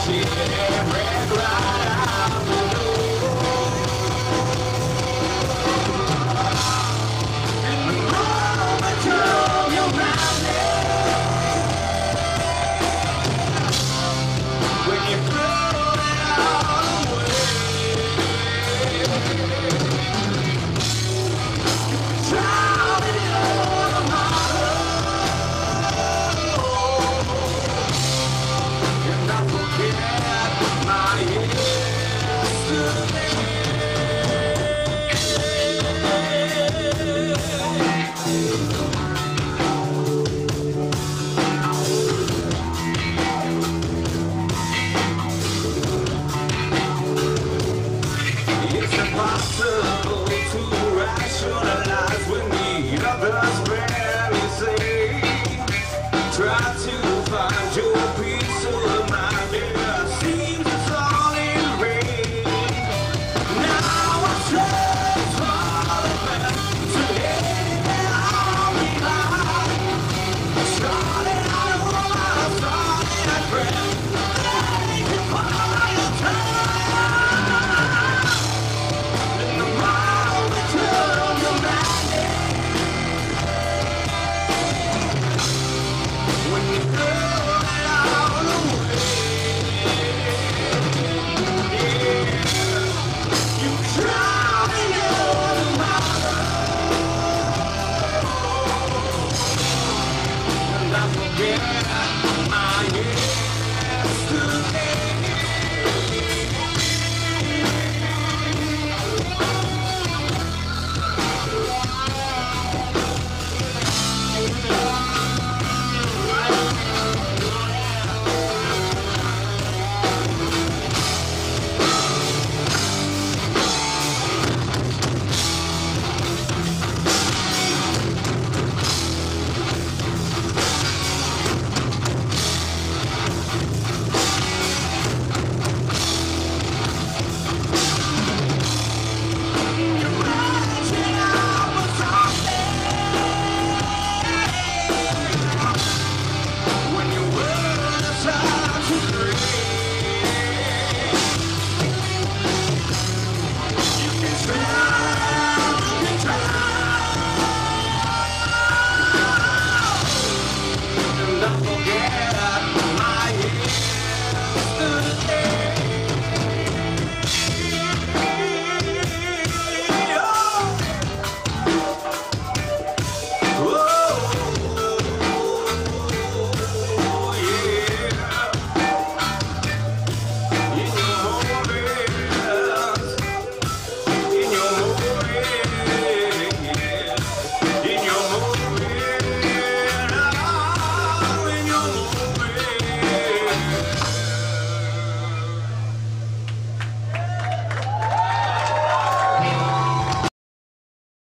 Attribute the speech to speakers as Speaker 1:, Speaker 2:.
Speaker 1: see it every